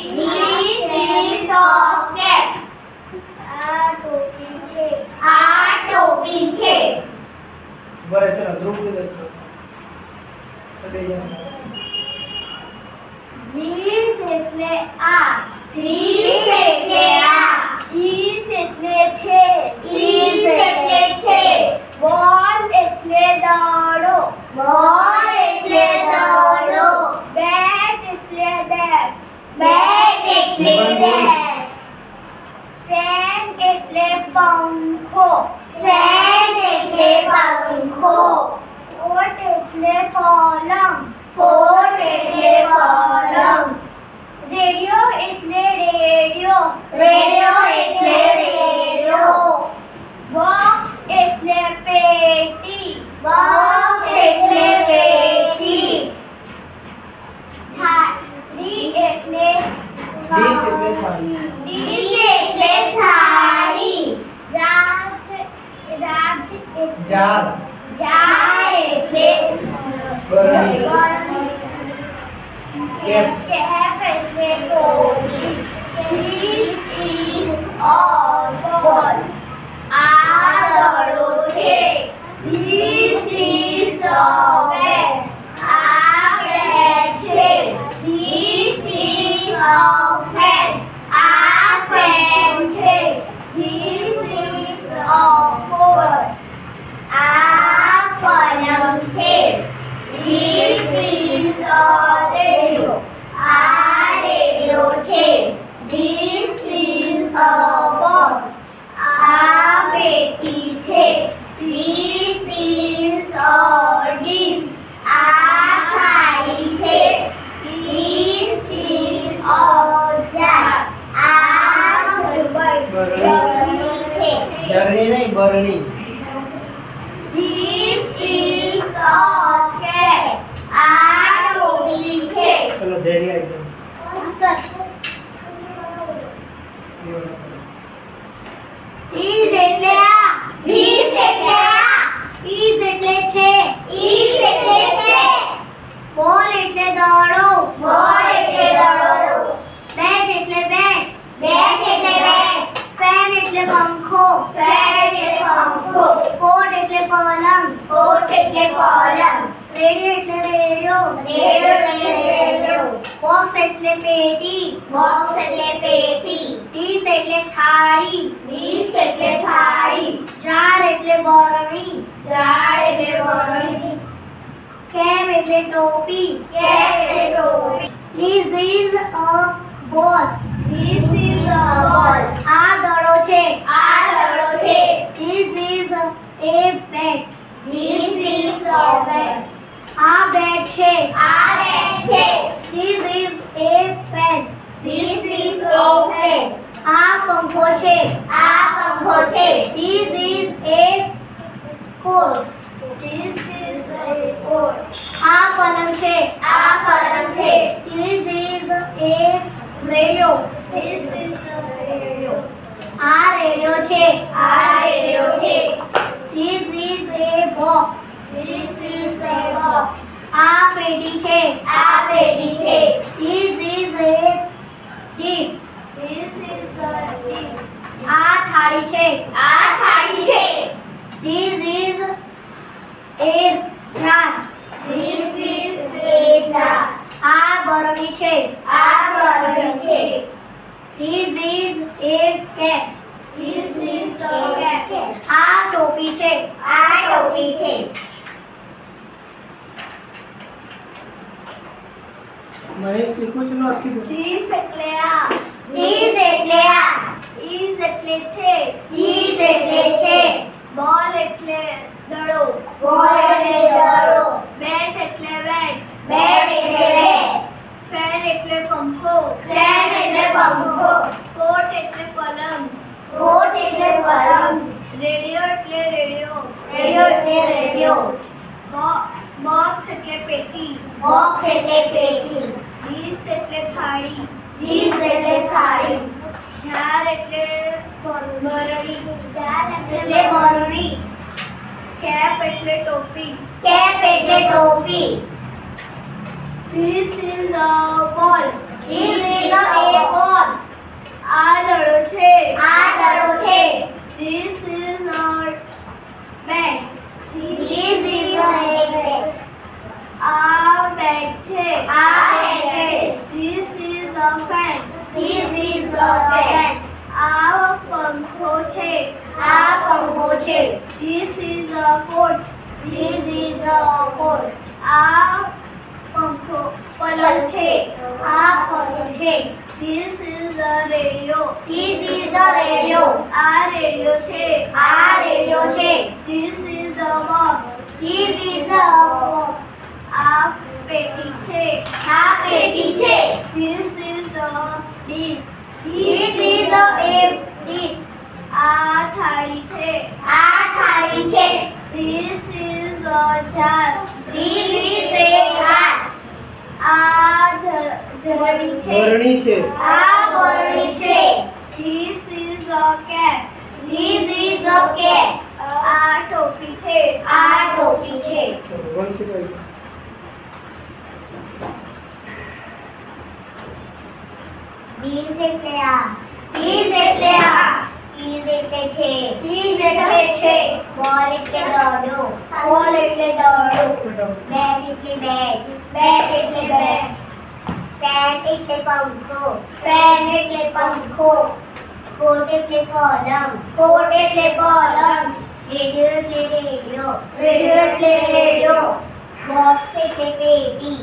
This is of cat. આ ટોપી છે આ ટોપી છે બરાબર ચલો ધ્રુવ કે દેખો બે જણ This એટલે આ 3 એટલે બેટ ફેન એટલે પંખો એટલે જાર જા એટલે બરણી કેપ કેપ એટલે ટોપી your. I radio change. This is a box. A petty change. This is a dish. A thali change. This is a jar. A barani change. Jarni છે ચલો ધૈર્ય એકદમ Is એટલે આ Is એટલે આ Is એટલે છે Is એટલે છે બોલ એટલે દડો બોલ એટલે દડો બેટ એટલે બેટ બેટ એટલે બેટ ફેન એટલે પંખો ફેન એટલે પંખો કોટ એટલે પલંગ કોટ એટલે પલંગ રેડિયો એટલે રેડિયો રેડિયો એટલે રેડિયો બોક્સ એટલે પેટી બોક્સ એટલે પેટી ડીશ એટલે થાળી ડીશ એટલે થાળી જાર એટલે બરણી જાર એટલે બરણી કેપ એટલે ટોપી કેપ એટલે ટોપી This is a ball. This is a ball. આ દડો છે આ દડો છે This is a bat. This is a bat. આ બેટ છે આ બેટ છે This is a fan. This is a fan. આ પંખો છે આ પંખો છે This is a coat. This is a coat. આ પલંગ છે આ પલંગ છે This is a radio. This is a radio. આ રેડિયો છે આ રેડિયો છે This આ પેઢી છે. આ પેઢી છે. This is a this this is a this આ થાળી છે. આ થાળી છે. This is a jar this is a jar આ બરણી છે. આ બરણી છે. This is a cap this is a cap આ ટોપી છે. આ ટોપી છે. મહેશ લીખું છું આખી બોલ. This એટલે આ This એટલે આ Is એટલે છે Is એટલે છે બોલ એટલે દડો બોલ એટલે દડો બેટ એટલે બેટ બેટ એટલે બેટ ફેન એટલે પંખો ફેન એટલે પંખો કોટ એટલે પલંગ કોટ એટલે પલંગ રેડિયો એટલે રેડિયો રેડિયો એટલે રેડિયો બોક્સ એટલે પેટી બોક્સ એટલે પેટી ડીશ એટલે થાળી ડીશ એટલે થાળી જાર એટલે બરણી જાર એટલે બરણી કેપ એટલે ટોપી કેપ એટલે ટોપી This is a ball. This is a Fan. This is a fan. આ પંખો છે આ પંખો છે This is a coat. This is a coat. આ પંખો પલંગ છે આ પલંગ છે This is a radio. This is a radio. આ રેડિયો છે આ રેડિયો છે is a box. This is a box. આ પેટી છે આ પેટી છે This is a dish. This is a dish. આ થાળી છે આ થાળી છે This is a jar. This is a jar. આ જ- જરણી છે ભરણી છે આ બરણી છે This is a cap. This is a cap. આ ટોપી છે આ ટોપી છે G is equal a. T is equal a. T is equal che. T is equal che. Ball equal dodo. Ball equal dodo. Bat equal bat. Bat equal bat. Fan equal पंखो. Fan equal पंखो. Coat equal column. Coat equal column. Radio equal radio. Radio equal radio. Box equal baby.